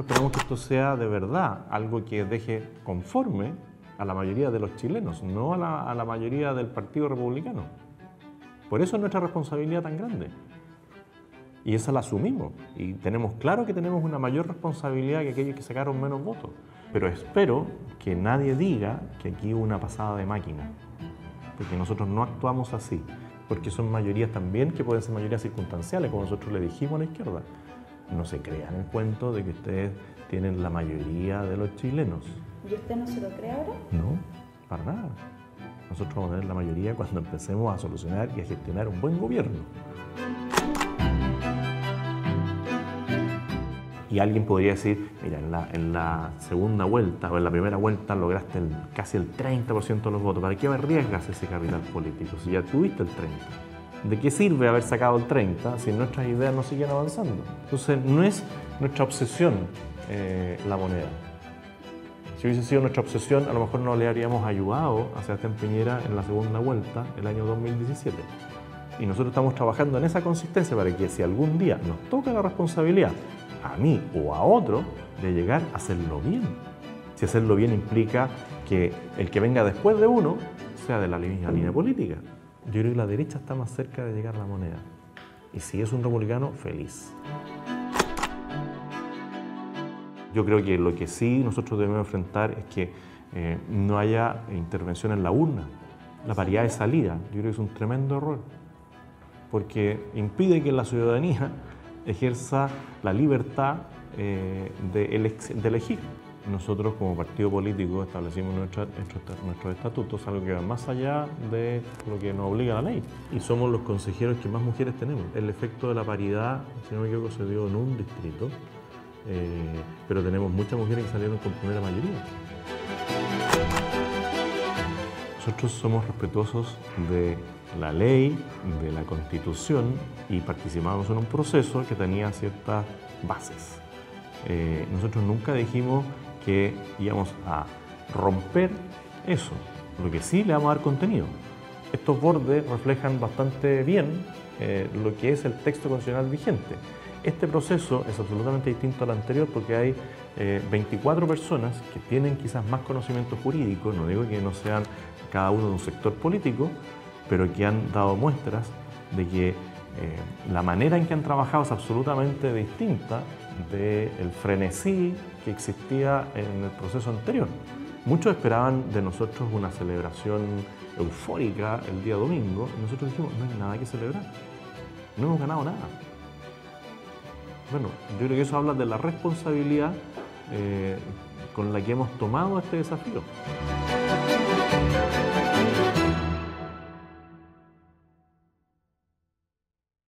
esto sea de verdad algo que deje conforme a la mayoría de los chilenos, no a la, a la mayoría del Partido Republicano. Por eso es nuestra responsabilidad tan grande. Y esa la asumimos. Y tenemos claro que tenemos una mayor responsabilidad que aquellos que sacaron menos votos. Pero espero que nadie diga que aquí hubo una pasada de máquina. Porque nosotros no actuamos así. Porque son mayorías también que pueden ser mayorías circunstanciales, como nosotros le dijimos a la izquierda. No se crean el cuento de que ustedes tienen la mayoría de los chilenos. ¿Y usted no se lo cree ahora? No, para nada. Nosotros vamos a tener la mayoría cuando empecemos a solucionar y a gestionar un buen gobierno. Y alguien podría decir, mira, en la, en la segunda vuelta o en la primera vuelta lograste el- casi el 30% de los votos. ¿Para qué arriesgas ese capital político si ya tuviste el 30%? ¿De qué sirve haber sacado el 30% si nuestras ideas no siguen avanzando? Entonces, no es nuestra obsesión eh, la moneda. Si hubiese sido nuestra obsesión, a lo mejor no le habríamos ayudado a Sebastián Piñera en la segunda vuelta el año 2017. Y nosotros estamos trabajando en esa consistencia para que si algún día nos toca la responsabilidad, a mí o a otro, de llegar a hacerlo bien. Si hacerlo bien implica que el que venga después de uno sea de la misma línea política. Yo creo que la derecha está más cerca de llegar a la moneda. Y si es un republicano, feliz. Yo creo que lo que sí nosotros debemos enfrentar es que eh, no haya intervención en la urna. La paridad de salida, yo creo que es un tremendo error, porque impide que la ciudadanía ejerza la libertad eh, de, elec- de elegir. Nosotros como partido político establecimos nuestros estatutos, algo que va más allá de lo que nos obliga la ley. Y somos los consejeros que más mujeres tenemos. El efecto de la paridad, si no me equivoco, se dio en un distrito, eh, pero tenemos muchas mujeres que salieron con primera mayoría. Nosotros somos respetuosos de la ley, de la constitución y participamos en un proceso que tenía ciertas bases. Eh, nosotros nunca dijimos que íbamos a romper eso, lo que sí le vamos a dar contenido. Estos bordes reflejan bastante bien eh, lo que es el texto constitucional vigente. Este proceso es absolutamente distinto al anterior porque hay eh, 24 personas que tienen quizás más conocimiento jurídico, no digo que no sean cada uno de un sector político, pero que han dado muestras de que eh, la manera en que han trabajado es absolutamente distinta del frenesí que existía en el proceso anterior. Muchos esperaban de nosotros una celebración eufórica el día domingo y nosotros dijimos, no hay nada que celebrar, no hemos ganado nada. Bueno, yo creo que eso habla de la responsabilidad eh, con la que hemos tomado este desafío.